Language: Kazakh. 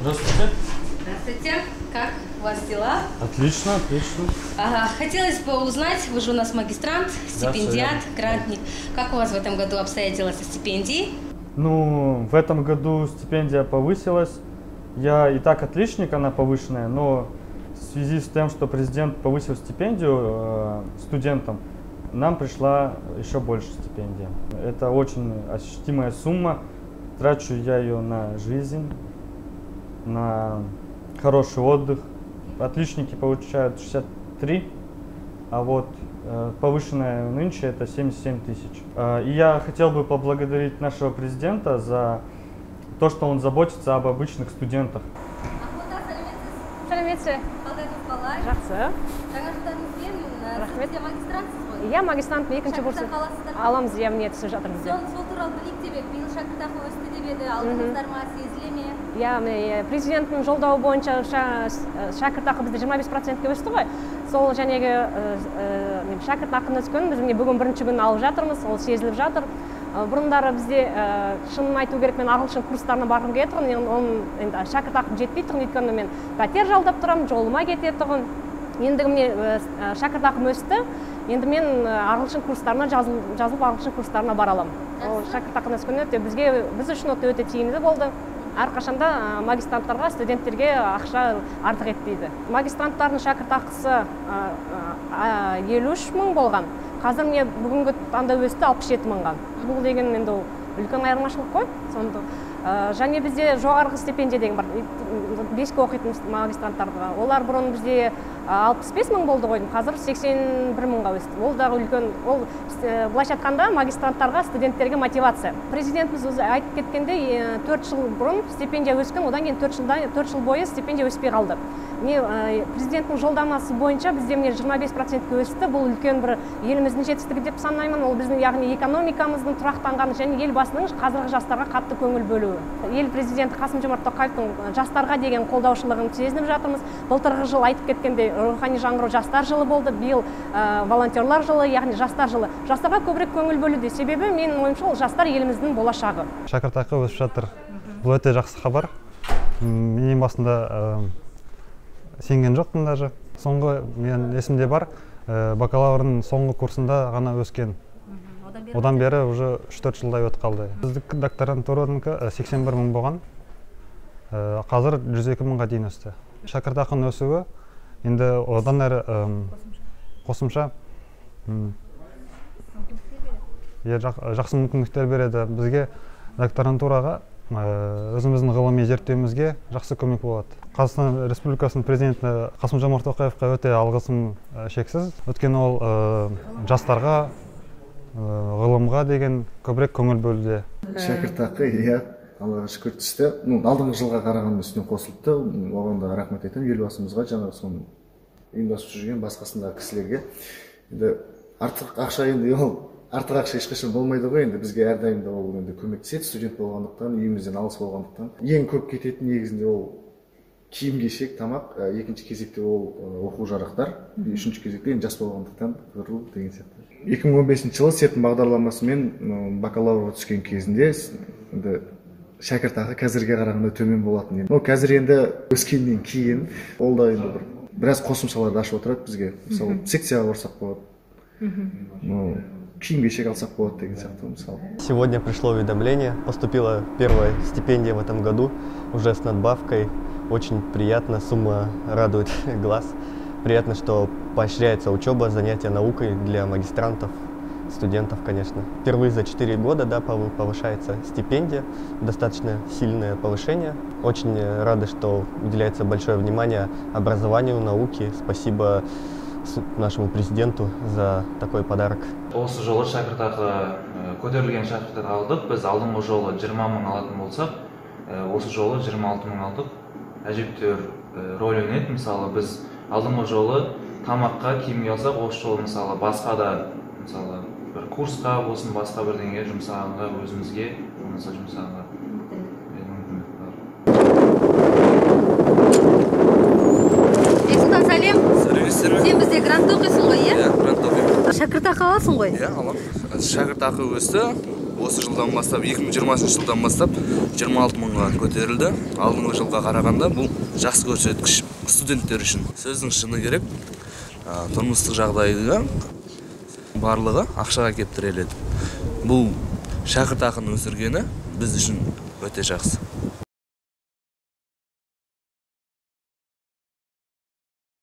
Здравствуйте. Здравствуйте. Как у вас дела? Отлично, отлично. А, хотелось бы узнать, вы же у нас магистрант, стипендиат, да, грантник. Как у вас в этом году обстоят дела со стипендией? Ну, в этом году стипендия повысилась. Я и так отличник, она повышенная, но в связи с тем, что президент повысил стипендию э, студентам, нам пришла еще больше стипендия. Это очень ощутимая сумма. Трачу я ее на жизнь, на хороший отдых. Отличники получают 63, а вот э, повышенная нынче это 77 тысяч. Э, И я хотел бы поблагодарить нашего президента за то, что он заботится об обычных студентах. ақбота сәлеметсіз сәлеметсіз қалдарыңыз қалай жақсы жаңа жылдарыңызбен ә, Рахмет. сіз де магистранtsыз ғой иә магистрант екінші курсы шәкіртақы аласыздар ма? аламыз иә міне түсіп жатырмыз сол сол туралы білейік деп едік биыл шәкіртақы өсті деп еді алдыңыздар ма сезіле ме міне президенттің жолдауы бойынша ша- шәкіртақы бізде жиырма бес процентке өсті ғой. Сол жәнегі не, шәкіртақының өскенін біз міне бүгін бірінші күн алып жатырмыз ол сезіліп жатыр. Бұрындары бізде шынын айту керек мен ағылшын курстарына барғым келеді тұғын енді оның енді шәкіртақым жетпей тұғын өйткені мен пәтер жалдап тұрамын жолыма кетеді тұғын. Ендігі міне шәкіртақым өсті енді мен ағылшын курстарына жазыл- жазылып ағылшын курстарына бара аламын. Ол шәкіртақының өскені өте бізге біз үшін өте өте тиімді болды. Әрқашанда магистранттарға студенттерге ақша артық етпейді. Магистранттардың шәкіртақысы елу үш мың болған. Қазір міне бүгінгі таңда өсті алпыс жеті мыңға. Бұл деген енді үлкен айырмашылық қой сонда. Және бізде жоғарғы стипендия деген бар. Беске оқитын магистранттарға. Олар бұрын бізде алпыс бес мың болды ғой. Қазір сексен бір мыңға өсті. Ол дағы үлкен ол ә, былайша айтқанда магистранттарға студенттерге мотивация. Президентіміз өзі айтып кеткендей ә, төрт жыл бұрын стипендия өскен одан кейін төрт жылдан төрт жыл бойы стипендия өспей қалды. Міне ә, президенттің жолдамасы бойынша бізде міне жиырма бес процентке өсті. Бұл үлкен бір еліміздің жетістігі деп санаймын. Ол біздің яғни экономикамыздың тұрақтанғаны және елбасының қазіргі жастарға қатты көңіл бөлуі. Ел президенті қасым жомарт тоқаевтың жастарға деген қолдаушылығын сезініп жатырмыз. Былтырғы жыл айтып кеткендей рухани жаңғыру жастар жылы болды биыл ә, волонтерлар жылы яғни жастар жылы. Жастарға көбірек көңіл бөлуде. Себебі менің ойымша ол жастар еліміздің болашағы. Шәкіртақы өсіп жатыр. Бұл өте жақсы хабар. Ең басында ә, сенген жоқпын даже. Соңғы мен есімде бар ә, бакалаврдың соңғы курсында ғана өскен. Одан бері уже үш төрт жылдай өтіп қалды біздік докторантуранікі сексен бір мың болған. Қазір жүз екі мыңға дейін өсті. Шәкіртақының өсуі енді одан әрі ым, қосымша иә жақ- жақсы мүмкіндіктер береді. Бізге докторантураға өзіміздің ғылыми зерттеуімізге жақсы көмек болады. Қазақстан республикасының президенті қасым жомарт тоқаевқа өте алғысым шексіз. Өйткені ол жастарға ғылымға деген көбірек көңіл бөлуде. Шәкіртақы иә. Аллаға шүкір түсті. Ну алдыңғы жылға қарағанда үстіне қосылыпты. Оған да рахмет айтамын. Елбасымызға жаңағы соны ұйымдастырып жүрген басқасындағы кісілерге. Енді артық ақша енді ол артық ақша ешқашан болмайды ғой енді. Бізге әрдайым да ол енді көмектеседі студент болғандықтан үйімізден алыс болғандықтан. Ең көп кететін негізінде ол киім кешек тамақ екінші кезекте ол оқу жарақтар. Үшінші кезекте енді жас болғандықтан кіру деген сияқты. екі мың он бесінші жылы серпін бағдарламасымен бакалаврға түскен кезінде енді шәкіртақы қазірге қарағанда төмен болатын еді но қазір енді өскеннен кейін ол да енді бір біраз қосымшаларды ашып отырады бізге мысалы секцияға барсақ болады ну киім кешек алсақ болады деген сияқты мысалы Сегодня пришло уведомление, поступила первая стипендия в этом году, уже с надбавкой. Очень приятно, сумма радует глаз. Приятно, что поощряется учеба, занятия наукой для магистрантов, студентов, конечно. Впервые за 4 года да, пов- повышается стипендия, достаточно сильное повышение. Очень э, рады, что уделяется большое внимание образованию, науке. Спасибо с- нашему президенту за такой подарок. осы жолы шәкіртақы ә, көтерілген шәкіртақы алдық біз алдыңғы жолы 20 мың алатын болсақ ә, осы жолы 26 мың алдық әжептәуір ә, рөл ойнайды мысалы біз алдыңғы жолы тамаққа киімге алсақ осы жолы мысалы басқа да мысалы бір курсқа болсын басқа бірдеңеге жұмсағанға өзімізге болмаса жұмсағанға. Мүмкіндік бар бексұлтан сәлем сәлеметсіздер ме? Сен бізде грантта оқисың ғой иә? Иә грантта оқимын шәкіртақы аласың ғой? Иә аламын. Шәкіртақы өсті. Осы жылдан бастап 2020 жылдан бастап 26 мыңға көтерілді. Алдыңғы жылға қарағанда бұл жақсы көрсеткіш студенттер үшін. Сөздің шыны керек. А, тұрмыстық жағдайға барлығы ақшаға келіп тіреледі бұл шәкіртақының өсіргені біз үшін өте жақсы.